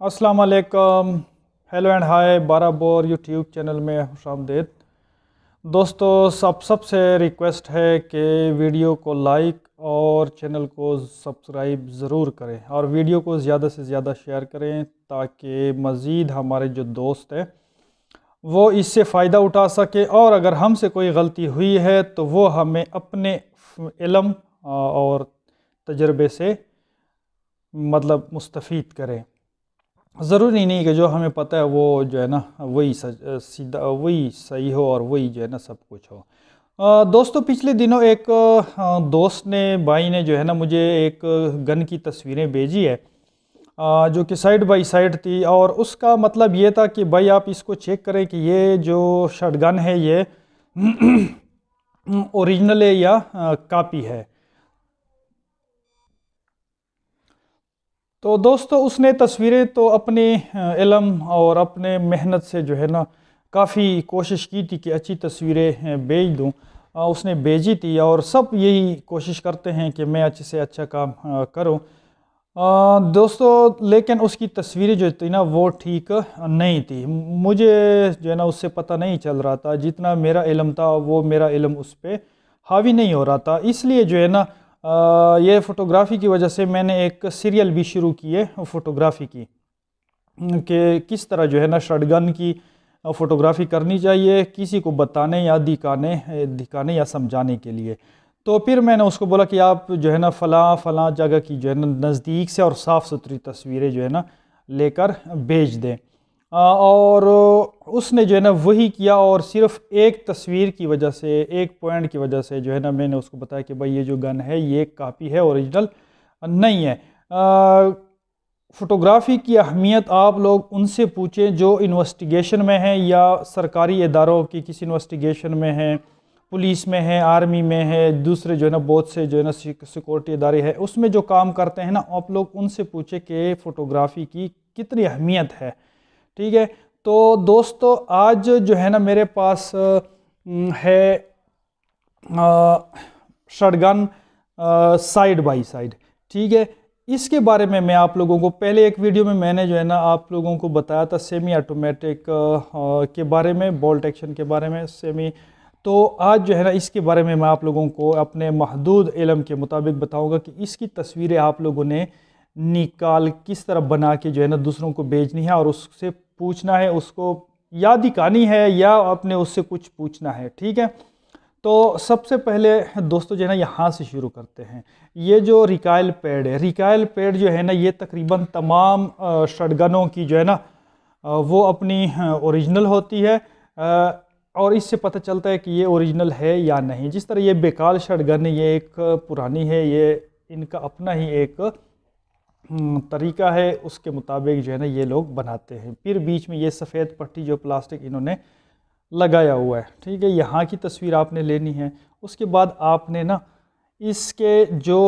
अस्सलाम वालेकुम। Hello and हाय बारह बोर यूट्यूब चैनल में खुश आमदेद दोस्तों, सब सबसे रिक्वेस्ट है कि वीडियो को लाइक और चैनल को सब्सक्राइब ज़रूर करें और वीडियो को ज़्यादा से ज़्यादा शेयर करें ताकि मज़ीद हमारे जो दोस्त हैं, वो इससे फ़ायदा उठा सके और अगर हमसे कोई गलती हुई है तो वो हमें अपने इलम और तजर्बे से मतलब मुस्तफ़ करें। ज़रूरी नहीं कि जो हमें पता है वो जो है ना, वही सीधा, वही सही हो और वही जो है ना सब कुछ हो। दोस्तों, पिछले दिनों एक दोस्त ने, भाई ने जो है ना मुझे एक गन की तस्वीरें भेजी है जो कि साइड बाई साइड थी और उसका मतलब ये था कि भाई आप इसको चेक करें कि ये जो शर्ट गन है ये ओरिजिनल है या कापी है। तो दोस्तों, उसने तस्वीरें तो अपने इलम और अपने मेहनत से जो है ना, काफ़ी कोशिश की थी कि अच्छी तस्वीरें भेज दूँ। उसने भेजी थी और सब यही कोशिश करते हैं कि मैं अच्छे से अच्छा काम करूँ। दोस्तों, लेकिन उसकी तस्वीरें जो थी ना, वो ठीक नहीं थी। मुझे जो है ना, उससे पता नहीं चल रहा था। जितना मेरा इलम था, वो मेरा इलम उस पर हावी नहीं हो रहा था। इसलिए जो है ना ये फ़ोटोग्राफ़ी की वजह से मैंने एक सीरियल भी शुरू की है फ़ोटोग्राफ़ी की। कि किस तरह जो है ना शटगन की फ़ोटोग्राफ़ी करनी चाहिए, किसी को बताने या दिखाने दिखाने या समझाने के लिए। तो फिर मैंने उसको बोला कि आप जो है ना फ़लाँ फ़लाँ जगह की जो है ना नज़दीक से और साफ़ सुथरी तस्वीरें जो है ना लेकर भेज दें। और उसने जो है ना वही किया और सिर्फ़ एक तस्वीर की वजह से, एक पॉइंट की वजह से जो है ना मैंने उसको बताया कि भाई ये जो गन है, ये कापी है ओरिजिनल नहीं है। फ़ोटोग्राफ़ी की अहमियत आप लोग उनसे पूछें जो इन्वेस्टिगेशन में हैं या सरकारी इदारों की किसी इन्वेस्टिगेशन में हैं, पुलिस में है आर्मी में है, दूसरे जो है ना बहुत से जो है ना सिक्योरिटी इदारे हैं, उसमें जो काम करते हैं ना आप लोग उनसे पूछें कि फ़ोटोग्राफ़ी की कितनी अहमियत है। ठीक है? तो दोस्तों, आज जो है ना मेरे पास है शटगन साइड बाय साइड ठीक है? इसके बारे में मैं आप लोगों को, पहले एक वीडियो में मैंने जो है ना आप लोगों को बताया था सेमी ऑटोमेटिक के बारे में बोल्ट एक्शन के बारे में सेमी तो आज जो है ना इसके बारे में मैं आप लोगों को अपने महदूद इलम के मुताबिक बताऊँगा कि इसकी तस्वीरें आप लोगों ने निकाल, किस तरह बना के जो है ना दूसरों को भेजनी है और उससे पूछना है उसको या दिखानी है, या अपने उससे कुछ पूछना है, ठीक है? तो सबसे पहले दोस्तों जो है ना, यहाँ से शुरू करते हैं। ये जो रिकायल पैड है रिकायल पैड जो है ना, ये तकरीबन तमाम शटगनों की जो है ना वो अपनी ओरिजिनल होती है और इससे पता चलता है कि ये ओरिजिनल है या नहीं। जिस तरह ये बेकाल शटगन ये एक पुरानी है, ये इनका अपना ही एक तरीका है उसके मुताबिक जो है ना ये लोग बनाते हैं। फिर बीच में ये सफ़ेद पट्टी जो प्लास्टिक इन्होंने लगाया हुआ है, ठीक है, यहाँ की तस्वीर आपने लेनी है। उसके बाद आपने ना इसके जो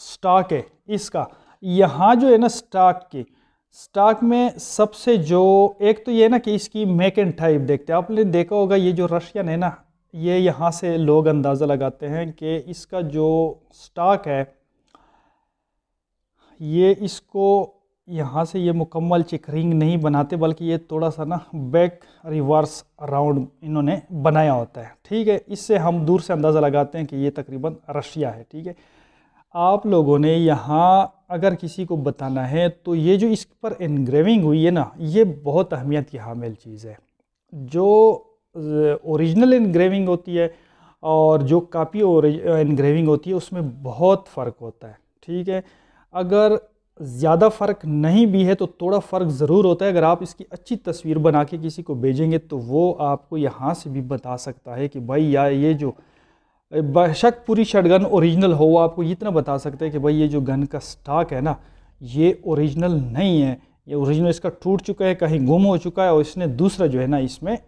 स्टॉक है, इसका, यहाँ जो है ना स्टॉक की, स्टॉक में सबसे जो, एक तो ये ना कि इसकी मेक एंड टाइप देखते हैं। आपने देखा होगा ये जो रशियन है ना, ये यहाँ से लोग अंदाज़ा लगाते हैं कि इसका जो स्टॉक है ये इसको यहाँ से ये मुकम्मल चिकरिंग नहीं बनाते, बल्कि ये थोड़ा सा ना बैक रिवर्स राउंड इन्होंने बनाया होता है। ठीक है, इससे हम दूर से अंदाज़ा लगाते हैं कि ये तकरीबन रशिया है, ठीक है। आप लोगों ने यहाँ अगर किसी को बताना है तो ये जो इस पर इनग्रेविंग हुई है ना, ये बहुत अहमियत की हामिल चीज़ है। जो ओरिजिनल इनग्रेविंग होती है और जो कापी इनग्रेविंग होती है, उसमें बहुत फ़र्क होता है, ठीक है। अगर ज़्यादा फ़र्क नहीं भी है तो थोड़ा फ़र्क ज़रूर होता है। अगर आप इसकी अच्छी तस्वीर बना के किसी को भेजेंगे तो वो आपको यहाँ से भी बता सकता है कि भाई, या ये जो बेशक पूरी शटगन ओरिजिनल हो, वो आपको इतना बता सकता है कि भाई, ये जो गन का स्टॉक है ना, ये ओरिजिनल नहीं है। ये ओरिजिनल इसका टूट चुका है, कहीं गुम हो चुका है, और इसने दूसरा जो है ना, इसमें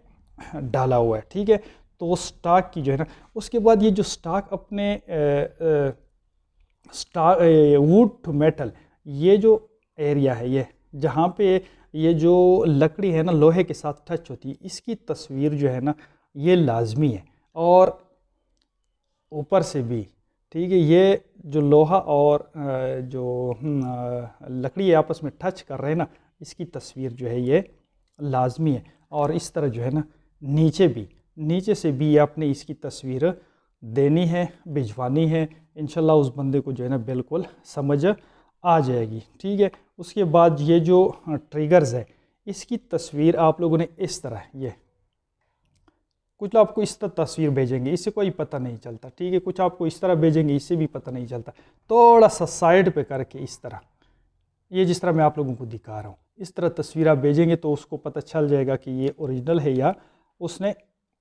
डाला हुआ है, ठीक है? तो स्टॉक की जो है ना, उसके बाद ये जो स्टॉक अपने स्टार वुड टू मेटल ये जो एरिया है ये जहाँ पे ये जो लकड़ी है ना लोहे के साथ टच होती है इसकी तस्वीर जो है ना ये लाजमी है। और ऊपर से भी ठीक है ये जो लोहा और जो हम्म, लकड़ी आपस में टच कर रहे हैं ना इसकी तस्वीर जो है ये लाजमी है। और इस तरह जो है ना नीचे भी नीचे से भी आपने इसकी तस्वीर देनी है, भिजवानी है इन उस बंदे को जो है ना बिल्कुल समझ आ जाएगी। ठीक है, उसके बाद ये जो ट्रिगर्स है, इसकी तस्वीर आप लोगों ने इस तरह, ये। कुछ आपको इस तरह तस्वीर भेजेंगे, इससे कोई पता नहीं चलता, ठीक है? कुछ आपको इस तरह भेजेंगे, इससे भी पता नहीं चलता। थोड़ा सा साइड पे करके इस तरह। ये जिस तरह मैं आप लोगों को दिखा रहा हूँ, इस तरह तस्वीर आप भेजेंगे तो उसको पता चल जाएगा कि ये ओरिजिनल है या उसने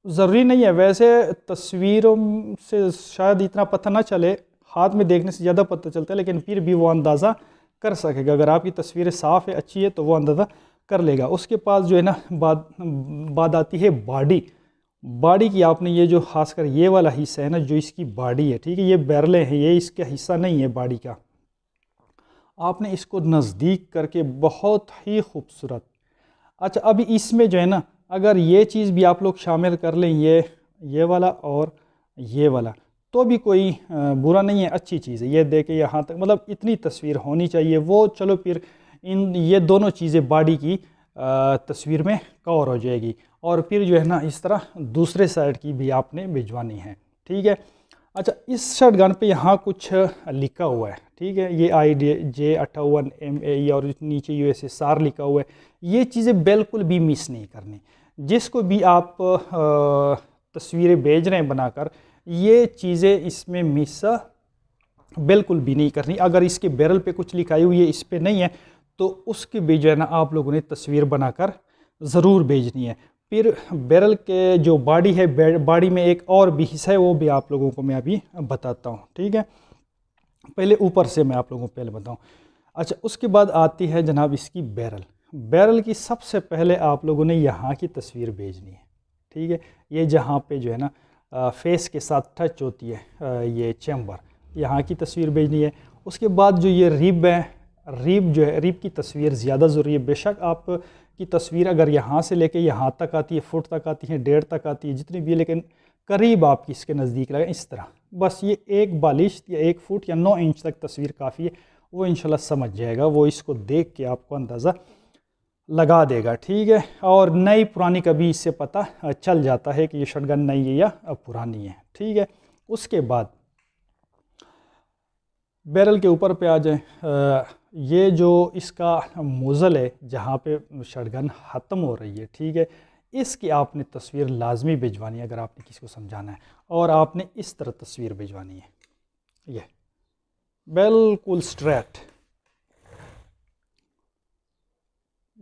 ज़रूरी नहीं है। वैसे तस्वीरों से शायद इतना पता ना चले, हाथ में देखने से ज़्यादा पता चलता है, लेकिन फिर भी वो अंदाज़ा कर सकेगा। अगर आपकी तस्वीरें साफ़ है, अच्छी है तो वो अंदाज़ा कर लेगा। उसके पास जो है ना, बात बात आती है बॉडी। बॉडी की आपने ये जो खासकर ये वाला हिस्सा है ना, जो इसकी बॉडी है, ठीक है, ये बैरले हैं, ये इसका हिस्सा नहीं है बॉडी का। आपने इसको नज़दीक करके बहुत ही खूबसूरत। अच्छा अभी इसमें जो है ना अगर ये चीज़ भी आप लोग शामिल कर लें, ये ये वाला और ये वाला तो भी कोई बुरा नहीं है, अच्छी चीज़ है। ये देखे, यहाँ तक मतलब इतनी तस्वीर होनी चाहिए। वो चलो फिर इन, ये दोनों चीज़ें बॉडी की तस्वीर में कवर हो जाएगी। और फिर जो है ना, इस तरह दूसरे साइड की भी आपने भिजवानी है। ठीक है? अच्छा इस शर्ट गन पे यहाँ कुछ लिखा हुआ है। ठीक है? ये आई डी, जे अट्ठावन एम ए और नीचे यू एस एस आर लिखा हुआ है। ये चीज़ें बिल्कुल भी मिस नहीं करनी। जिसको भी आप तस्वीरें भेज रहे हैं बनाकर, ये चीज़ें इसमें मिस बिल्कुल भी नहीं करनी। अगर इसके बैरल पे कुछ लिखाई हुई है, इस पर नहीं है तो उसकी भी जो है ना, आप लोगों ने तस्वीर बनाकर ज़रूर भेजनी है। फिर बैरल के जो बॉडी है बॉडी में एक और भी हिस्सा है, वो भी आप लोगों को मैं अभी बताता हूँ, ठीक है? पहले ऊपर से मैं आप लोगों को पहले बताऊँ। अच्छा उसके बाद आती है जनाब इसकी बैरल। बैरल की सबसे पहले आप लोगों ने यहाँ की तस्वीर भेजनी है, ठीक है? ये जहाँ पे जो है ना फेस के साथ टच होती है ये चैम्बर यहाँ की तस्वीर भेजनी है। उसके बाद जो ये रिब है रिब जो है रिब की तस्वीर ज़्यादा ज़रूरी है। बेशक आप की तस्वीर अगर यहाँ से लेके यहाँ तक आती है फुट तक आती है, डेढ़ तक आती है, जितनी भी है, लेकिन करीब आपकी इसके नज़दीक लगे, इस तरह। बस ये एक बालिश या एक फुट या नौ इंच तक तस्वीर काफ़ी है, वो इंशाल्लाह समझ जाएगा, वो इसको देख के आपको अंदाज़ा लगा देगा, ठीक है? और नई पुरानी कभी इससे पता चल जाता है कि ये शटगन नई है या पुरानी है, ठीक है? उसके बाद बैरल के ऊपर पे आ जाए। ये जो इसका मोज़ल है, जहाँ पे शटगन ख़त्म हो रही है, ठीक है? इसकी आपने तस्वीर लाजमी भिजवानी है, अगर आपने किसी को समझाना है। और आपने इस तरह तस्वीर भिजवानी है। ये। बिल्कुल स्ट्रेट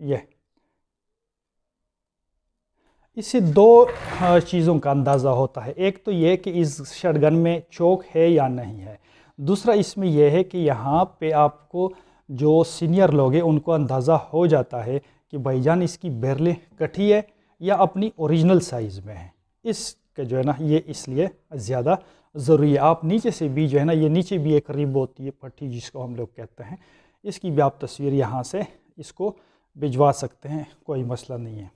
ये। इससे दो चीज़ों का अंदाज़ा होता है। एक तो ये कि इस शटगन में चौक है या नहीं है। दूसरा इसमें यह है कि यहाँ पे आपको जो सीनियर लोग हैं, उनको अंदाज़ा हो जाता है कि भाईजान इसकी बैरलें कटी है या अपनी ओरिजिनल साइज़ में है। इसका जो है ना, ये इसलिए ज़्यादा ज़रूरी है। आप नीचे से भी जो है ना, ये नीचे भी एक रिब होती है पट्टी जिसको हम लोग कहते हैं। इसकी भी आप तस्वीर यहाँ से इसको भिजवा सकते हैं, कोई मसला नहीं है।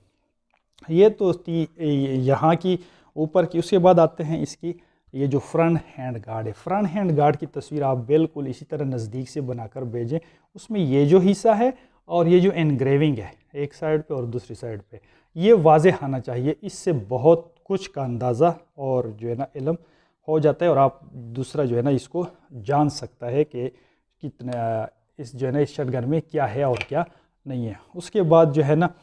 ये तो यहाँ की ऊपर की, उसके बाद आते हैं इसकी, ये जो फ्रंट हैंड गार्ड है। फ्रंट हैंड गार्ड की तस्वीर आप बिल्कुल इसी तरह नज़दीक से बनाकर भेजें। उसमें ये जो हिस्सा है और ये जो एनग्रेविंग है, एक साइड पे और दूसरी साइड पे, ये वाज आना चाहिए। इससे बहुत कुछ का अंदाज़ा और जो है ना, इलम हो जाता है और आप दूसरा जो है ना, इसको जान सकता है कि कितना, इस जो है ना, इस शटगन में क्या है और क्या नहीं है। उसके बाद जो है ना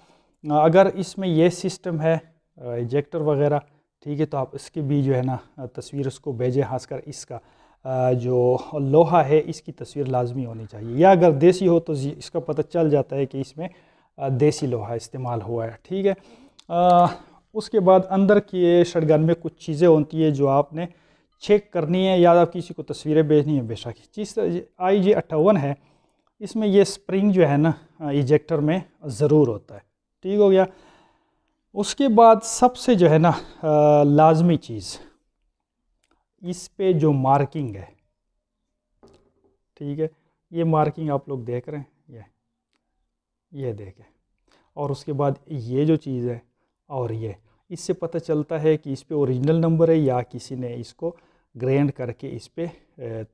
अगर इसमें यह सिस्टम है इजेक्टर वगैरह ठीक है तो आप इसकी भी जो है ना तस्वीर उसको भेजें खासकर इसका जो लोहा है इसकी तस्वीर लाजमी होनी चाहिए। या अगर देसी हो तो इसका पता चल जाता है कि इसमें देसी लोहा इस्तेमाल हुआ है ठीक है। आ, उसके बाद अंदर की शटगन में कुछ चीज़ें होती है जो आपने चेक करनी है या आप किसी को तस्वीरें भेजनी है बेशक। चीज़ आई जी अट्ठावन है इसमें ये स्प्रिंग जो है ना इजेक्टर में ज़रूर होता है। ठीक हो गया? उसके बाद सबसे जो है ना लाजमी चीज़, इस पे जो मार्किंग है। ठीक है? ये मार्किंग आप लोग देख रहे हैं, ये ये देखें। और उसके बाद ये जो चीज़ है, और ये, इससे पता चलता है कि इस पे ओरिजिनल नंबर है या किसी ने इसको ग्रेंड करके इस पर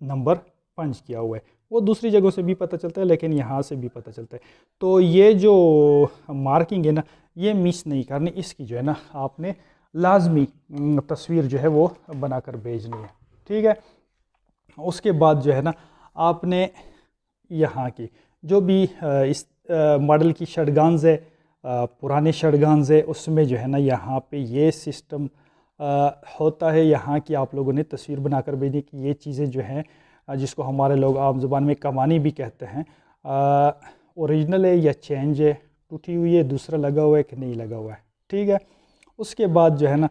नंबर पंच किया हुआ है। वो दूसरी जगहों से भी पता चलता है, लेकिन यहाँ से भी पता चलता है। तो ये जो मार्किंग है ना, ये मिस नहीं करनी, इसकी जो है ना आपने लाजमी तस्वीर जो है वो बनाकर भेजनी है। ठीक है? उसके बाद जो है ना, आपने यहाँ की जो भी इस मॉडल की शर्टगान्स है पुराने शर्टगान्स है, उसमें जो है ना यहाँ पे ये सिस्टम होता है। यहाँ की आप लोगों ने तस्वीर बनाकर भेजनी कि ये चीज़ें जो हैं जिसको हमारे लोग आम ज़ुबान में कमानी भी कहते हैं। ओरिजिनल है या चेंज है, टूटी हुई है, दूसरा लगा हुआ है कि नहीं लगा हुआ है, ठीक है? उसके बाद जो है ना,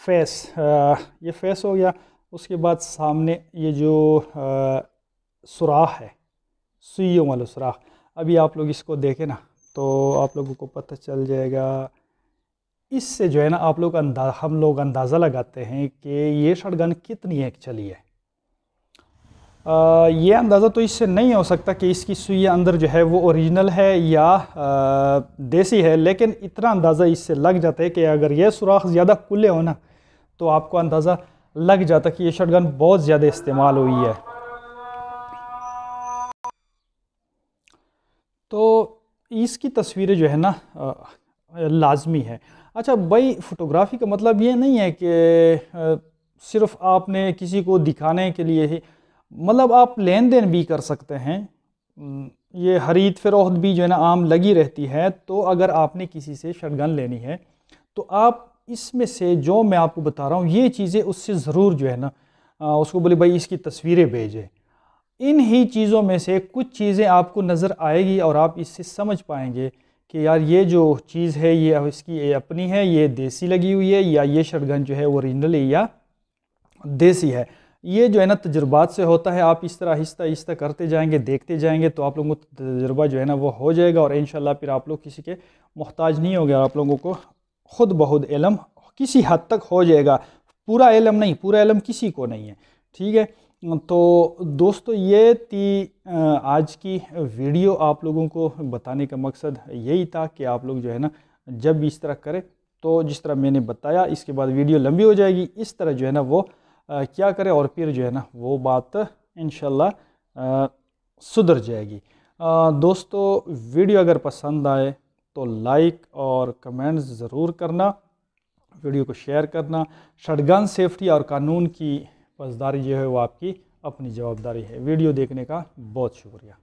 फेस ये फेस हो गया। उसके बाद सामने ये जो सुराख है, सुइयों वाला सुराख अभी आप लोग इसको देखें ना तो आप लोगों को पता चल जाएगा। इससे जो है ना, आप लोग अंदा, हम लोग अंदाज़ा लगाते हैं कि ये शटगन कितनी एक्चुअली है। आ, ये अंदाज़ा तो इससे नहीं हो सकता कि इसकी सुई अंदर जो है वो ओरिजिनल है या आ, देसी है लेकिन इतना अंदाज़ा इससे लग जाता है कि अगर ये सुराख ज़्यादा खुले हो ना तो आपको अंदाज़ा लग जाता कि ये शटगन बहुत ज़्यादा इस्तेमाल हुई है। तो इसकी तस्वीरें जो है ना लाजमी है। अच्छा भाई फ़ोटोग्राफ़ी का मतलब ये नहीं है कि सिर्फ़ आपने किसी को दिखाने के लिए ही मतलब आप लेन देन भी कर सकते हैं। ये ख़रीद फ़रोख्त भी जो है ना आम लगी रहती है तो अगर आपने किसी से शटगन लेनी है तो आप इसमें से जो मैं आपको बता रहा हूँ, ये चीज़ें उससे ज़रूर जो है ना उसको बोले, भाई, इसकी तस्वीरें भेजें। इन ही चीज़ों में से कुछ चीज़ें आपको नज़र आएगी और आप इससे समझ पाएँगे कि यार, ये जो चीज़ है, ये इसकी, ये अपनी है, ये देसी लगी हुई है या ये शटगन जो है ओरिजिनल या देसी है। ये जो है ना तजुर्बात से होता है, आप इस तरह आहिस्ता आहिस्ता करते जाएँगे, देखते जाएँगे तो आप लोगों को तजुर्बा जो है ना वो हो जाएगा और इन फिर आप लोग किसी के मोहताज नहीं होंगे आप लोगों को ख़ुद बहुत इलम किसी हद तक हो जाएगा। पूरा इलम नहीं, पूरा इलम किसी को नहीं है, ठीक है? तो दोस्तों ये थी आज की वीडियो आप लोगों को बताने का मकसद यही था कि आप लोग जो है ना जब इस तरह करें तो जिस तरह मैंने बताया, इसके बाद वीडियो लंबी हो जाएगी, इस तरह जो है ना वो क्या करें? और फिर जो है ना वो बात इन सुधर जाएगी। आ, दोस्तों वीडियो अगर पसंद आए तो लाइक और कमेंट्स ज़रूर करना वीडियो को शेयर करना। शटगन सेफ्टी और कानून की पसदारी जो है वो आपकी अपनी जवाबदारी है। वीडियो देखने का बहुत शुक्रिया।